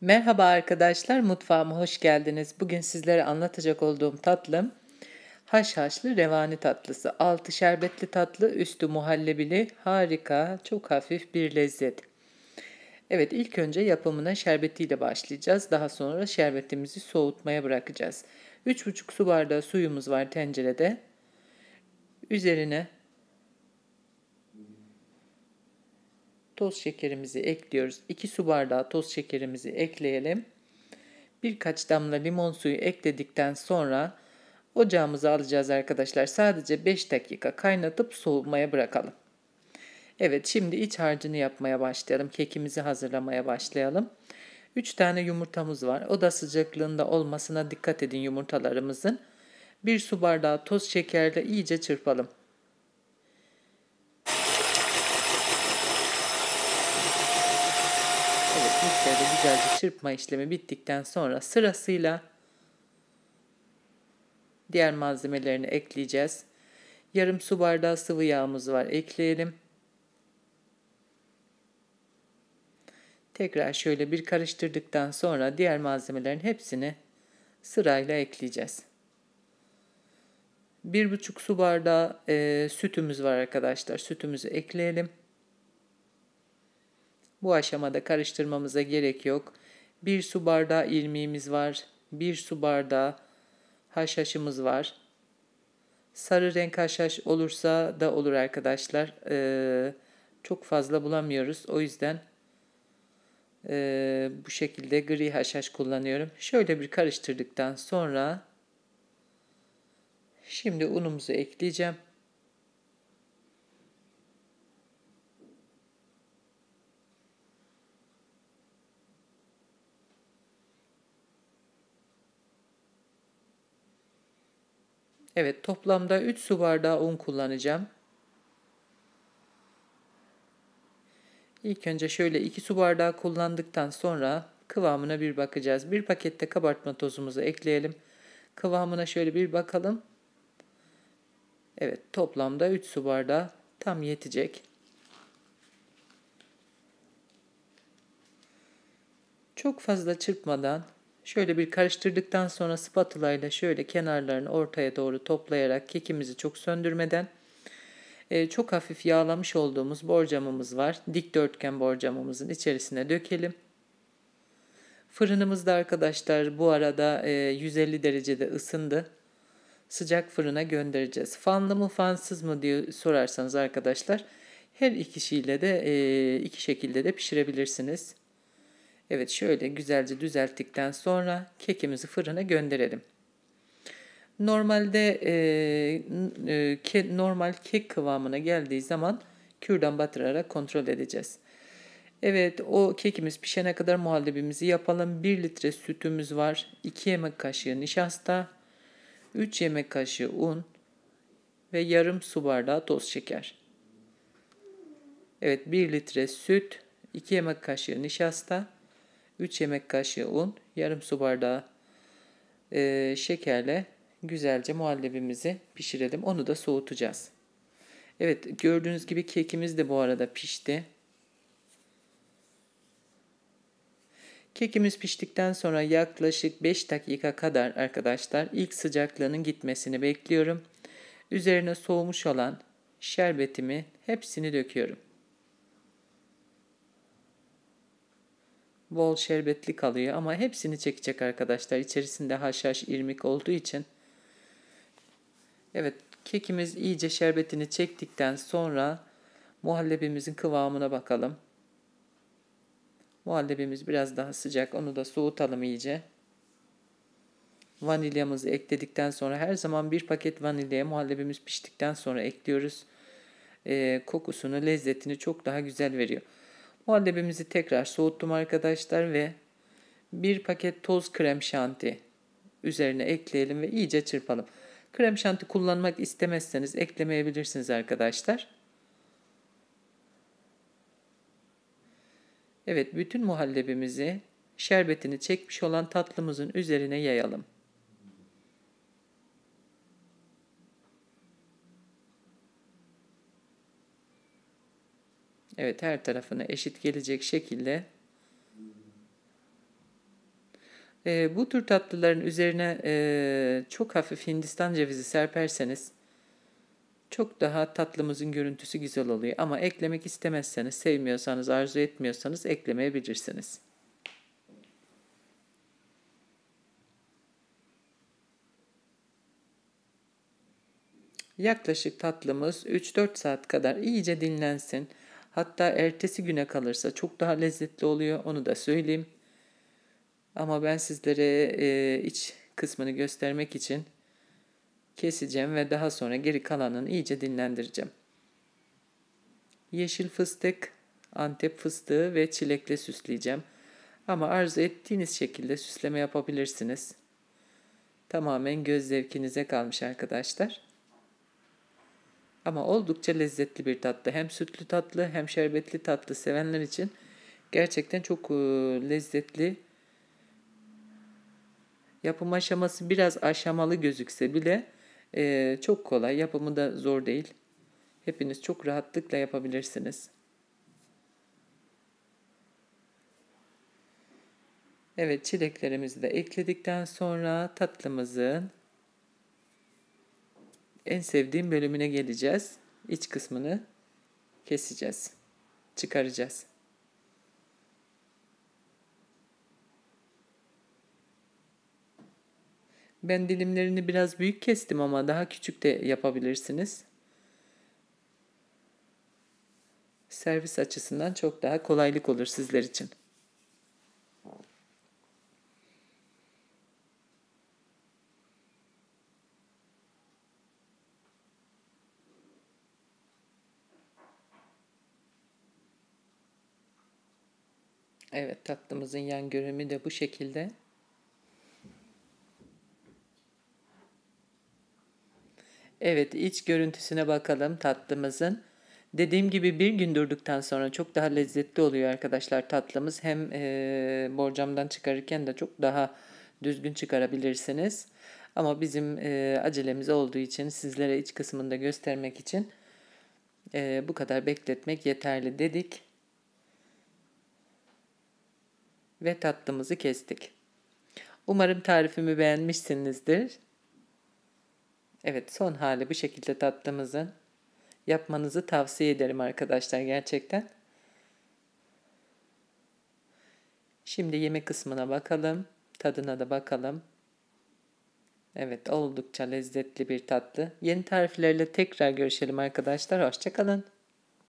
Merhaba arkadaşlar, mutfağıma hoş geldiniz. Bugün sizlere anlatacak olduğum tatlım haşhaşlı revani tatlısı. Altı şerbetli tatlı, üstü muhallebili, harika, çok hafif bir lezzet. Evet, ilk önce yapımına şerbetiyle başlayacağız. Daha sonra şerbetimizi soğutmaya bırakacağız. 3,5 su bardağı suyumuz var tencerede. Üzerine toz şekerimizi ekliyoruz. 2 su bardağı toz şekerimizi ekleyelim. Birkaç damla limon suyu ekledikten sonra ocağımıza alacağız arkadaşlar. Sadece 5 dakika kaynatıp soğumaya bırakalım. Evet şimdi iç harcını yapmaya başlayalım. Kekimizi hazırlamaya başlayalım. 3 tane yumurtamız var. Oda sıcaklığında olmasına dikkat edin yumurtalarımızın. 1 su bardağı toz şekerle iyice çırpalım. Mikserde güzelce çırpma işlemi bittikten sonra sırasıyla diğer malzemelerini ekleyeceğiz. Yarım su bardağı sıvı yağımız var. Ekleyelim. Tekrar şöyle bir karıştırdıktan sonra diğer malzemelerin hepsini sırayla ekleyeceğiz. 1,5 su bardağı e, sütümüz var arkadaşlar. Sütümüzü ekleyelim. Bu aşamada karıştırmamıza gerek yok. 1 su bardağı irmiğimiz var. 1 su bardağı haşhaşımız var. Sarı renk haşhaş olursa da olur arkadaşlar. Ee, çok fazla bulamıyoruz. O yüzden e, bu şekilde gri haşhaş kullanıyorum. Şöyle bir karıştırdıktan sonra şimdi unumuzu ekleyeceğim. Evet toplamda 3 su bardağı un kullanacağım. İlk önce şöyle 2 su bardağı kullandıktan sonra kıvamına bir bakacağız. Bir pakette kabartma tozumuzu ekleyelim. Kıvamına şöyle bir bakalım. Evet toplamda 3 su bardağı tam yetecek. Çok fazla çırpmadan Şöyle bir karıştırdıktan sonra spatula ile şöyle kenarlarını ortaya doğru toplayarak kekimizi çok söndürmeden e, çok hafif yağlamış olduğumuz borcamımız var. Dikdörtgen borcamımızın içerisine dökelim. Fırınımız da arkadaşlar bu arada e, 150 derecede ısındı. Sıcak fırına göndereceğiz. Fanlı mı fansız mı diye sorarsanız arkadaşlar her ikisiyle de e, iki şekilde de pişirebilirsiniz. Evet şöyle güzelce düzelttikten sonra kekimizi fırına gönderelim. Normalde e, e, ke, normal kek kıvamına geldiği zaman kürdan batırarak kontrol edeceğiz. Evet o kekimiz pişene kadar muhallebimizi yapalım. 1 litre sütümüz var. 2 yemek kaşığı nişasta. 3 yemek kaşığı un. Ve yarım su bardağı toz şeker. Evet 1 litre süt. 2 yemek kaşığı nişasta. 3 yemek kaşığı un, yarım su bardağı e, şekerle güzelce muhallebimizi pişirelim. Onu da soğutacağız. Evet gördüğünüz gibi kekimiz de bu arada pişti. Kekimiz piştikten sonra yaklaşık 5 dakika kadar arkadaşlar ilk sıcaklığının gitmesini bekliyorum. Üzerine soğumuş olan şerbetimi hepsini döküyorum. Bol şerbetli kalıyor ama hepsini çekecek arkadaşlar. İçerisinde haşhaş irmik olduğu için. Evet kekimiz iyice şerbetini çektikten sonra muhallebimizin kıvamına bakalım. Muhallebimiz biraz daha sıcak. Onu da soğutalım iyice. Vanilyamızı ekledikten sonra her zaman bir paket vanilyaya muhallebimiz piştikten sonra ekliyoruz. Ee, kokusunu, lezzetini çok daha güzel veriyor. Muhallebimizi tekrar soğuttum arkadaşlar ve bir paket toz krem şanti üzerine ekleyelim ve iyice çırpalım. Krem şanti kullanmak istemezseniz eklemeyebilirsiniz arkadaşlar. Evet bütün muhallebimizi şerbetini çekmiş olan tatlımızın üzerine yayalım. Evet her tarafına eşit gelecek şekilde E, bu tür tatlıların üzerine e, çok hafif Hindistan cevizi serperseniz çok daha tatlımızın görüntüsü güzel oluyor. Ama eklemek istemezseniz, sevmiyorsanız, arzu etmiyorsanız eklemeyebilirsiniz. Yaklaşık tatlımız 3-4 saat kadar iyice dinlensin. Hatta ertesi güne kalırsa çok daha lezzetli oluyor onu da söyleyeyim. Ama ben sizlere e, iç kısmını göstermek için keseceğim ve daha sonra geri kalanını iyice dinlendireceğim. Yeşil fıstık, antep fıstığı ve çilekle süsleyeceğim. Ama arzu ettiğiniz şekilde süsleme yapabilirsiniz. Tamamen göz zevkinize kalmış arkadaşlar. Ama oldukça lezzetli bir tatlı. Hem sütlü tatlı hem şerbetli tatlı sevenler için gerçekten çok lezzetli. Yapım aşaması biraz aşamalı gözükse bile çok kolay. Yapımı da zor değil. Hepiniz çok rahatlıkla yapabilirsiniz. Evet çileklerimizi de ekledikten sonra tatlımızın en sevdiğim bölümüne geleceğiz. İç kısmını keseceğiz. Çıkaracağız. Ben dilimlerini biraz büyük kestim ama daha küçük de yapabilirsiniz. Servis açısından çok daha kolaylık olur sizler için. Evet tatlımızın yan görünümü de bu şekilde. Evet iç görüntüsüne bakalım tatlımızın. Dediğim gibi bir gün durduktan sonra çok daha lezzetli oluyor arkadaşlar tatlımız. Hem e, borcamdan çıkarırken de çok daha düzgün çıkarabilirsiniz. Ama bizim e, acelemiz olduğu için sizlere iç kısmında göstermek için e, bu kadar bekletmek yeterli dedik. Ve tatlımızı kestik. Umarım tarifimi beğenmişsinizdir. Evet son hali bu şekilde tatlımızın. Yapmanızı tavsiye ederim arkadaşlar gerçekten. Şimdi yemek kısmına bakalım. Tadına da bakalım. Evet oldukça lezzetli bir tatlı. Yeni tariflerle tekrar görüşelim arkadaşlar. Hoşçakalın.